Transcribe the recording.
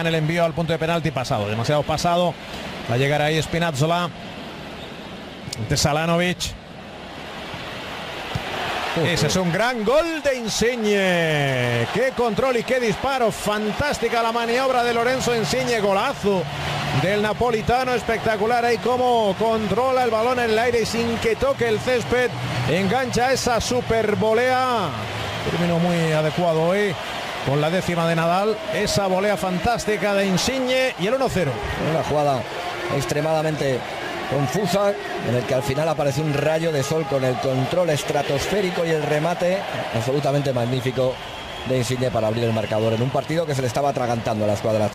en el envío al punto de penalti pasado, demasiado pasado. Va a llegar ahí Spinazzola. Ante Salanovic. Ese es un gran gol de Insigne. Qué control y qué disparo. Fantástica la maniobra de Lorenzo Insigne. Golazo del napolitano. Espectacular ahí como controla el balón en el aire y sin que toque el césped. Engancha esa super volea. Terminó muy adecuado hoy con la décima de Nadal. Esa volea fantástica de Insigne y el 1-0. Una jugada extremadamente confusa en el que al final aparece un rayo de sol con el control estratosférico y el remate absolutamente magnífico de Insigne para abrir el marcador en un partido que se le estaba atragantando a la escuadra